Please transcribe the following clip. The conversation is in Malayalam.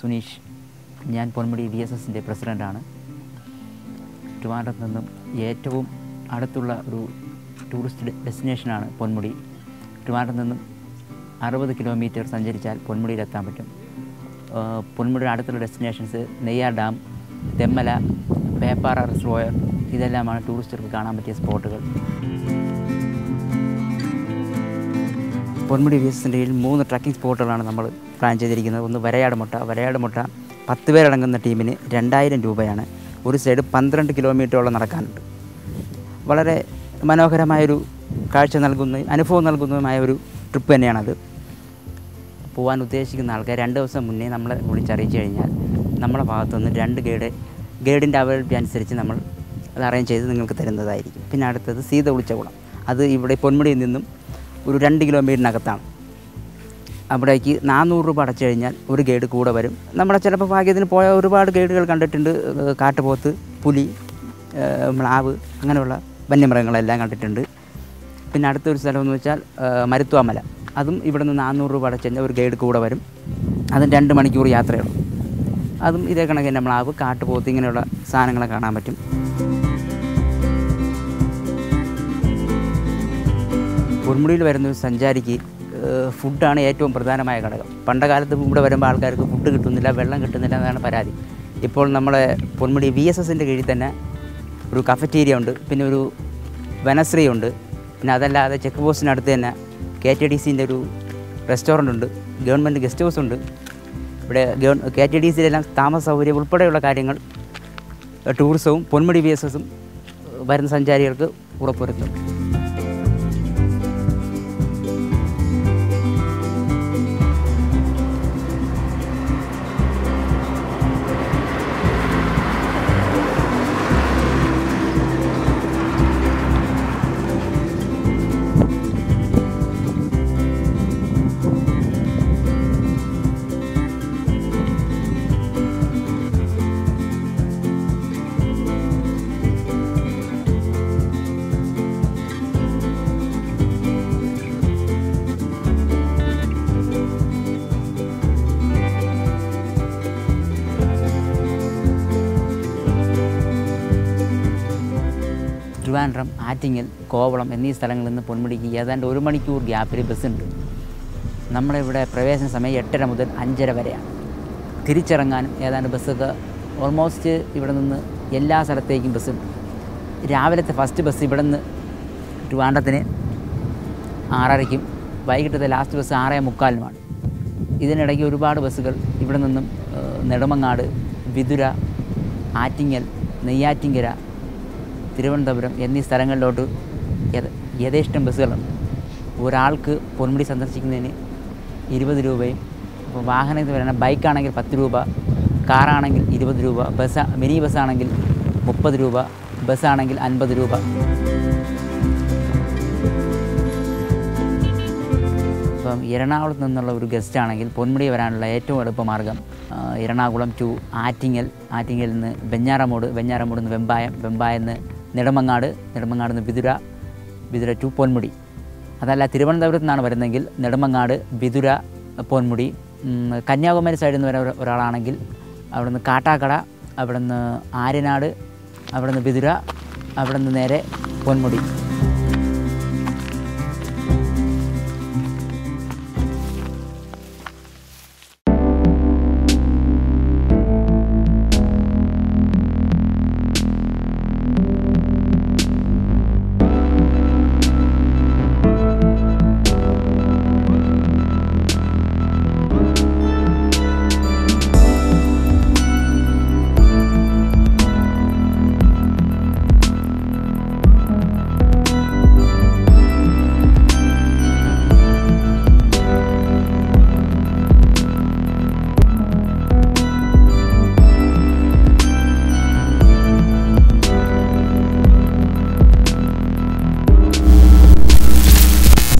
സുനീഷ്. ഞാൻ പൊന്മുടി വി എസ് എസിന്റെ പ്രസിഡന്റാണ്. ട്രിവാൻഡ്രത്ത് നിന്നും ഏറ്റവും അടുത്തുള്ള ഒരു ടൂറിസ്റ്റ് ഡെസ്റ്റിനേഷനാണ് പൊന്മുടി. ട്രിവാൻഡ്രത്ത് നിന്നും അറുപത് കിലോമീറ്റർ സഞ്ചരിച്ചാൽ പൊന്മുടിയിലെത്താൻ പറ്റും. പൊന്മുടിയുടെ അടുത്തുള്ള destinations Neyyar dam Thenmala Peppara reservoir ഇതെല്ലാമാണ് ടൂറിസ്റ്റുകൾക്ക് കാണാൻ പറ്റിയ സ്പോട്ടുകൾ. പൊന്മുടി വി കീഴിൽ മൂന്ന് ട്രക്കിംഗ് സ്പോട്ടുകളാണ് നമ്മൾ പ്ലാൻ ചെയ്തിരിക്കുന്നത്. ഒന്ന് വരയാട് മുട്ട. വരയാട് മുട്ട പത്ത് പേരടങ്ങുന്ന ടീമിന് രണ്ടായിരം രൂപയാണ്. ഒരു സൈഡ് പന്ത്രണ്ട് കിലോമീറ്ററോളം നടക്കാനുണ്ട്. വളരെ മനോഹരമായൊരു കാഴ്ച നൽകുന്ന അനുഭവം നൽകുന്നതുമായ ഒരു ട്രിപ്പ് തന്നെയാണത്. പോകാൻ ഉദ്ദേശിക്കുന്ന ആൾക്കാർ രണ്ട് ദിവസം മുന്നേ നമ്മളെ വിളിച്ചറിയിച്ചു കഴിഞ്ഞാൽ നമ്മളെ ഭാഗത്തുനിന്ന് രണ്ട് ഗൈഡ് ഗൈഡിന്റെ അവൈലബിലിറ്റി അനുസരിച്ച് നമ്മൾ അത് അറേഞ്ച് ചെയ്ത് നിങ്ങൾക്ക് തരുന്നതായിരിക്കും. പിന്നെ അടുത്തത് സീത വിളിച്ച കുളം. അത് ഇവിടെ പൊന്മുടിയിൽ നിന്നും ഒരു രണ്ട് കിലോമീറ്ററിനകത്താണ്. അവിടേക്ക് നാനൂറ് രൂപ അടച്ചു കഴിഞ്ഞാൽ ഒരു ഗൈഡ് കൂടെ വരും. നമ്മുടെ ചിലപ്പോൾ ഭാഗ്യത്തിന് പോയ ഒരുപാട് ഗൈഡുകൾ കണ്ടിട്ടുണ്ട്. കാട്ടുപോത്ത് പുലി മ്ലാവ് അങ്ങനെയുള്ള വന്യമൃഗങ്ങളെല്ലാം കണ്ടിട്ടുണ്ട്. പിന്നെ അടുത്തൊരു സ്ഥലമെന്ന് വെച്ചാൽ മരുത്വാമല. അതും ഇവിടെ നിന്ന് നാനൂറ് രൂപ അടച്ചു കഴിഞ്ഞാൽ ഒരു ഗൈഡ് കൂടെ വരും. അതും രണ്ട് മണിക്കൂർ യാത്രയുള്ളൂ അതും ഇതേ കണക്ക് തന്നെ മ്ലാവ് കാട്ടുപോത്ത് ഇങ്ങനെയുള്ള സാധനങ്ങളെ കാണാൻ പറ്റും. പൊന്മുടിയിൽ വരുന്ന ഒരു സഞ്ചാരിക്ക് ഫുഡാണ് ഏറ്റവും പ്രധാനമായ ഘടകം. പണ്ട കാലത്ത് ഇവിടെ വരുമ്പോൾ ആൾക്കാർക്ക് ഫുഡ് കിട്ടുന്നില്ല വെള്ളം കിട്ടുന്നില്ല എന്നാണ് പരാതി. ഇപ്പോൾ നമ്മളെ പൊന്മുടി വി എസ് എസിന്റെ കീഴിൽ തന്നെ ഒരു കഫറ്റീരിയ ഉണ്ട് പിന്നെ ഒരു വനശ്രീ ഉണ്ട് പിന്നെ അതല്ലാതെ ചെക്ക് പോസ്റ്റിനടുത്ത് തന്നെ കെ ടി ഡി സിന്റെ ഒരു റെസ്റ്റോറന്റ് ഉണ്ട് ഗവൺമെന്റ് ഗസ്റ്റ് ഹൗസ് ഉണ്ട്. ഇവിടെ ഗവൺ കെ ടി ഡി സിയിലെല്ലാം താമസ സൗകര്യം ഉൾപ്പെടെയുള്ള കാര്യങ്ങൾ ടൂറിസവും പൊന്മുടി വി എസ് എസും വരുന്ന സഞ്ചാരികൾക്ക് ഉറപ്പുവരുത്തും. ട്രിവാൻഡ്രം ആറ്റിങ്ങൽ കോവളം എന്നീ സ്ഥലങ്ങളിൽ നിന്ന് പൊന്മുടിക്ക് ഏതാണ്ട് ഒരു മണിക്കൂർ ഗ്യാപ്പിൽ ബസ്സുണ്ട്. നമ്മളിവിടെ പ്രവേശന സമയം എട്ടര മുതൽ അഞ്ചര വരെയാണ്. തിരിച്ചിറങ്ങാനും ഏതാണ്ട് ബസ്സൊക്കെ ഓൾമോസ്റ്റ് ഇവിടെ നിന്ന് എല്ലാ സ്ഥലത്തേക്കും ബസ്സുണ്ട്. രാവിലത്തെ ഫസ്റ്റ് ബസ് ഇവിടെ നിന്ന് ട്രിവാൻഡ്രത്തിന് ആറരയ്ക്കും വൈകിട്ടത്തെ ലാസ്റ്റ് ബസ് ആറേ മുക്കാലിനുമാണ്. ഇതിനിടയ്ക്ക് ഒരുപാട് ബസ്സുകൾ ഇവിടെ നിന്നും നെടുമങ്ങാട് വിതുര ആറ്റിങ്ങൽ നെയ്യാറ്റിങ്കര തിരുവനന്തപുരം എന്നീ സ്ഥലങ്ങളിലോട്ട് യഥ- യഥേഷ്ടം ബസ്സുകളുണ്ട് ഒരാൾക്ക് പൊന്മുടി സന്ദർശിക്കുന്നതിന് ഇരുപത് രൂപയും ഇപ്പോൾ വാഹനത്തിൽ വരണ ബൈക്കാണെങ്കിൽ പത്ത് രൂപ കാറാണെങ്കിൽ ഇരുപത് രൂപ ബസ് മിനി ബസ്സാണെങ്കിൽ മുപ്പത് രൂപ ബസ്സാണെങ്കിൽ അൻപത് രൂപ. ഇപ്പം എറണാകുളത്ത് നിന്നുള്ള ഒരു ഗസ്റ്റ് ആണെങ്കിൽ പൊന്മുടി വരാനുള്ള ഏറ്റവും എളുപ്പമാർഗം എറണാകുളം ടു ആറ്റിങ്ങൽ ആറ്റിങ്ങലിൽ നിന്ന് വെഞ്ഞാറമൂട് വെഞ്ഞാറമൂട് നിന്ന് വെമ്പായം വെമ്പായം നിന്ന് നെടുമങ്ങാട് നെടുമങ്ങാട് നിന്ന് വിതുര വിതുര ടു പൊന്മുടി അതല്ല തിരുവനന്തപുരത്ത് നിന്നാണ് വരുന്നതെങ്കിൽ നെടുമങ്ങാട് വിതുര പൊന്മുടി കന്യാകുമാരി സൈഡിൽ നിന്ന് വരുന്ന ഒരാളാണെങ്കിൽ അവിടെ നിന്ന് കാട്ടാക്കട അവിടെ നിന്ന് ആര്യനാട് അവിടെ നിന്ന് വിതുര അവിടെ നിന്ന് നേരെ പൊന്മുടി